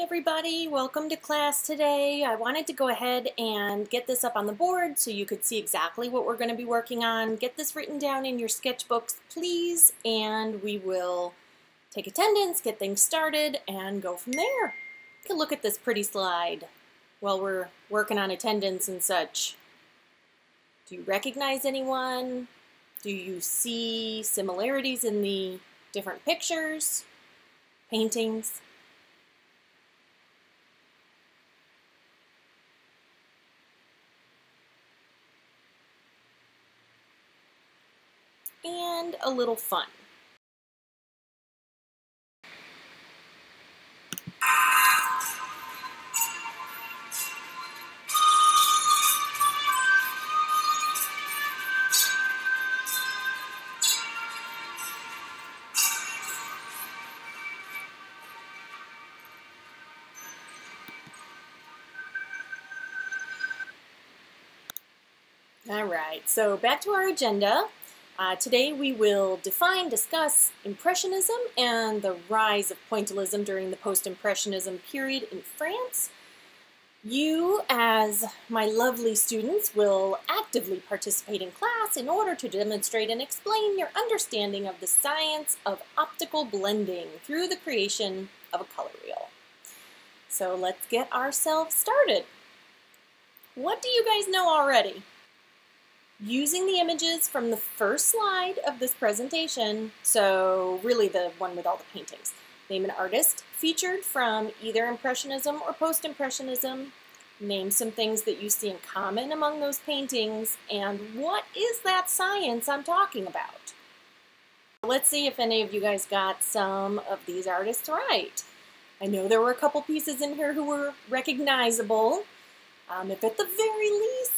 Everybody, welcome to class today. I wanted to go ahead and get this up on the board so you could see exactly what we're going to be working on. Get this written down in your sketchbooks, please, and we will take attendance, get things started, and go from there. Take a look at this pretty slide while we're working on attendance and such. Do you recognize anyone? Do you see similarities in the different pictures, paintings? And a little fun. All right, so back to our agenda. Uh, today we will define, discuss Impressionism and the rise of pointillism during the post-Impressionism period in France. You, as my lovely students, will actively participate in class in order to demonstrate and explain your understanding of the science of optical blending through the creation of a color wheel. So let's get ourselves started. What do you guys know already? Using the images from the first slide of this presentation, so really the one with all the paintings. Name an artist featured from either Impressionism or Post-Impressionism. Name some things that you see in common among those paintings, and what is that science I'm talking about? Let's see if any of you guys got some of these artists right. I know there were a couple pieces in here who were recognizable. Um, if at the very least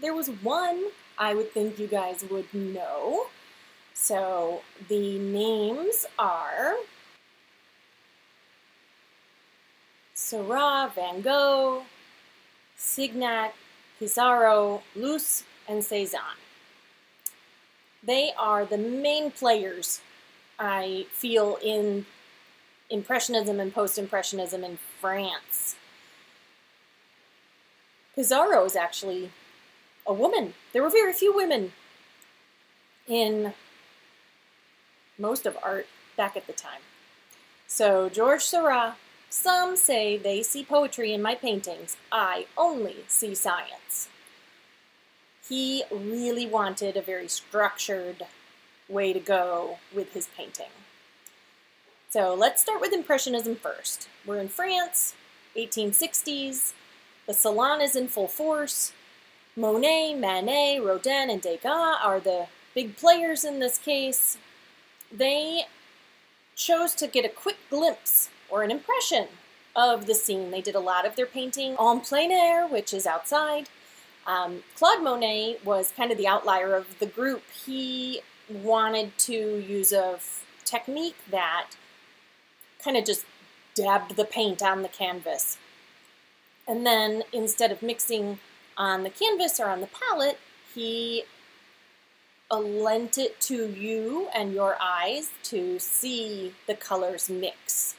there was one I would think you guys would know. So the names are Seurat, Van Gogh, Signac, Pissarro, Luce, and Cezanne. They are the main players, I feel, in Impressionism and Post-Impressionism in France. Pissarro is actually a woman. There were very few women in most of art back at the time. So George Seurat, some say they see poetry in my paintings. I only see science. He really wanted a very structured way to go with his painting. So let's start with Impressionism first. We're in France, 1860s. The Salon is in full force. Monet, Manet, Rodin, and Degas are the big players in this case. They chose to get a quick glimpse or an impression of the scene. They did a lot of their painting en plein air, which is outside. Um, Claude Monet was kind of the outlier of the group. He wanted to use a technique that kind of just dabbed the paint on the canvas. And then instead of mixing on the canvas or on the palette, he lent it to you and your eyes to see the colors mix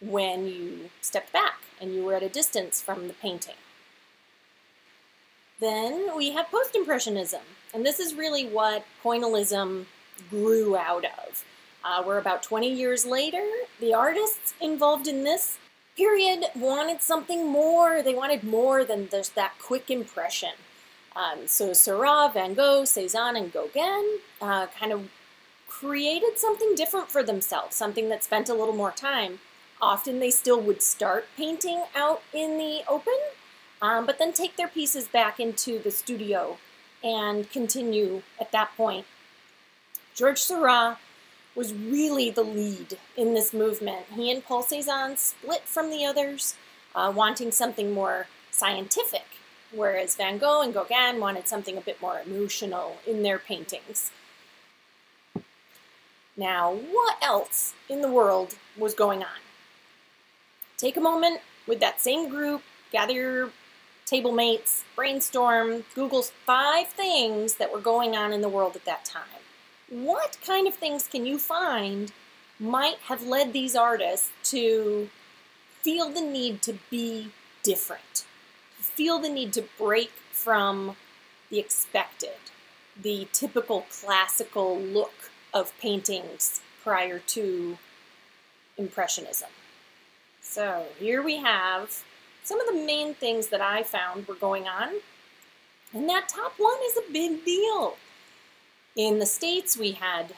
when you stepped back and you were at a distance from the painting. Then we have post-impressionism, and this is really what pointillism grew out of. Uh, we're about 20 years later. The artists involved in this period wanted something more. They wanted more than just that quick impression. Um, so Seurat, Van Gogh, Cezanne, and Gauguin uh, kind of created something different for themselves, something that spent a little more time. Often they still would start painting out in the open, um, but then take their pieces back into the studio and continue at that point. George Seurat was really the lead in this movement. He and Paul Cézanne split from the others, uh, wanting something more scientific, whereas Van Gogh and Gauguin wanted something a bit more emotional in their paintings. Now, what else in the world was going on? Take a moment with that same group, gather your table mates, brainstorm, Google five things that were going on in the world at that time what kind of things can you find might have led these artists to feel the need to be different. Feel the need to break from the expected, the typical classical look of paintings prior to Impressionism. So here we have some of the main things that I found were going on. And that top one is a big deal. In the States, we had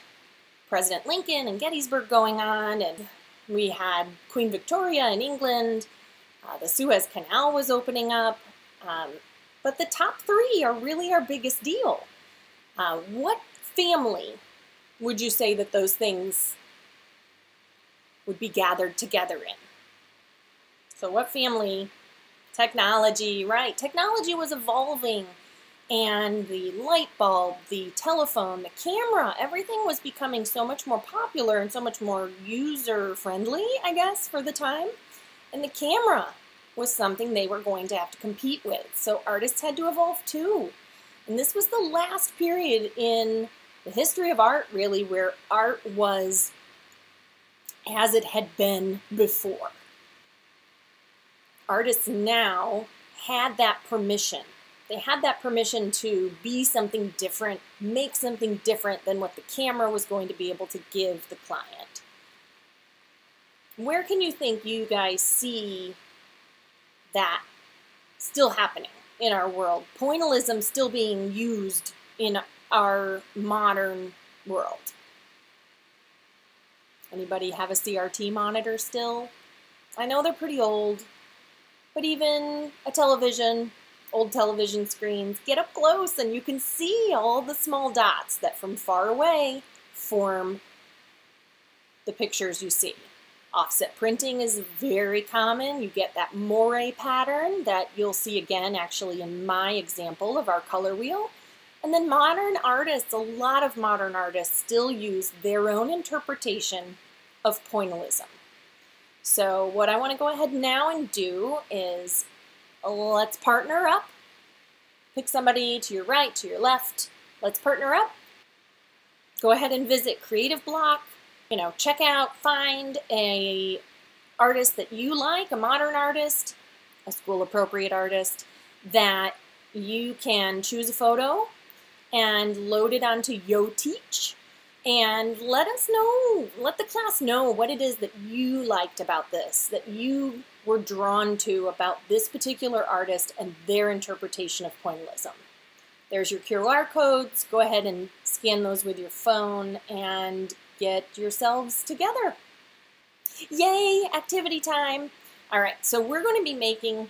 President Lincoln and Gettysburg going on, and we had Queen Victoria in England. Uh, the Suez Canal was opening up. Um, but the top three are really our biggest deal. Uh, what family would you say that those things would be gathered together in? So, what family? Technology, right? Technology was evolving, and the light bulb, the telephone, the camera, everything was becoming so much more popular and so much more user friendly, I guess, for the time. And the camera was something they were going to have to compete with. So, artists had to evolve too. And this was the last period in the history of art, really, where art was as it had been before artists now had that permission. They had that permission to be something different, make something different than what the camera was going to be able to give the client. Where can you think you guys see that still happening in our world? Pointillism still being used in our modern world. Anybody have a CRT monitor still? I know they're pretty old, but even a television, old television screens, get up close and you can see all the small dots that from far away form the pictures you see. Offset printing is very common. You get that moire pattern that you'll see again actually in my example of our color wheel. And then modern artists, a lot of modern artists still use their own interpretation of pointillism. So what I want to go ahead now and do is let's partner up. Pick somebody to your right, to your left. Let's partner up. Go ahead and visit Creative Bloq. You know, check out, find a artist that you like, a modern artist, a school appropriate artist that you can choose a photo and load it onto YoTeach and let us know, let the class know what it is that you liked about this, that you were drawn to about this particular artist and their interpretation of pointillism. There's your QR codes. Go ahead and scan those with your phone and get yourselves together. Yay, activity time. All right, so we're going to be making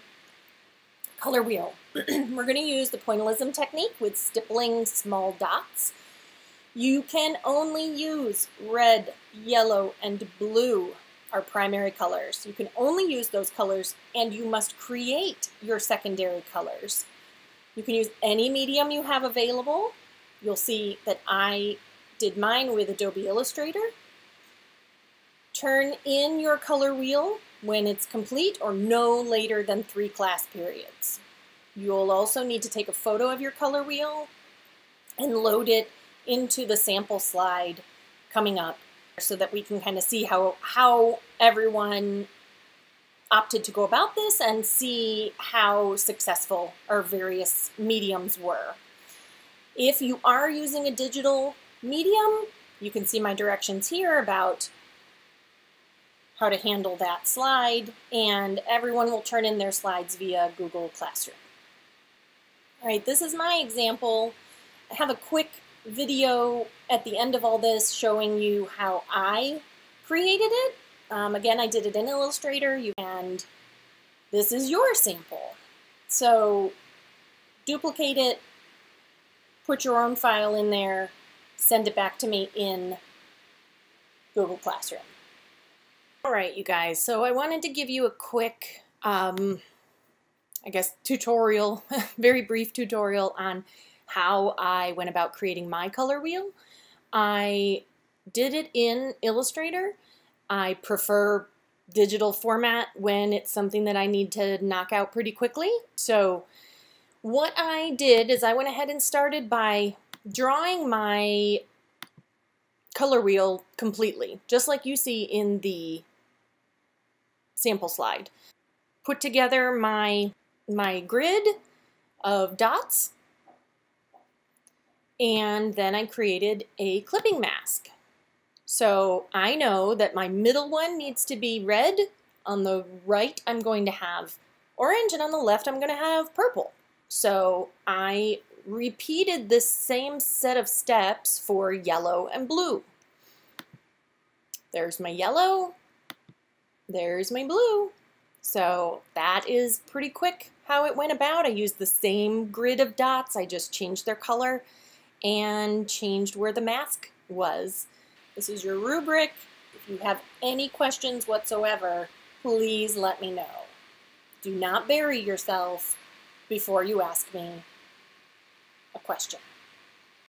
color wheel. we're going to use the pointillism technique with stippling small dots. You can only use red, yellow, and blue are primary colors. You can only use those colors and you must create your secondary colors. You can use any medium you have available. You'll see that I did mine with Adobe Illustrator. Turn in your color wheel when it's complete or no later than three class periods. You'll also need to take a photo of your color wheel and load it into the sample slide coming up so that we can kind of see how, how everyone opted to go about this and see how successful our various mediums were. If you are using a digital medium, you can see my directions here about how to handle that slide, and everyone will turn in their slides via Google Classroom. All right, this is my example. I have a quick video at the end of all this showing you how I created it. Um, again, I did it in Illustrator, you, and this is your sample. So duplicate it, put your own file in there, send it back to me in Google Classroom. All right, you guys, so I wanted to give you a quick, um, I guess, tutorial, very brief tutorial on how I went about creating my color wheel. I did it in Illustrator. I prefer digital format when it's something that I need to knock out pretty quickly. So what I did is I went ahead and started by drawing my color wheel completely, just like you see in the sample slide. Put together my, my grid of dots, and then I created a clipping mask. So I know that my middle one needs to be red. On the right, I'm going to have orange, and on the left, I'm going to have purple. So I repeated this same set of steps for yellow and blue. There's my yellow, there's my blue. So that is pretty quick how it went about. I used the same grid of dots, I just changed their color and changed where the mask was. This is your rubric. If you have any questions whatsoever, please let me know. Do not bury yourself before you ask me a question.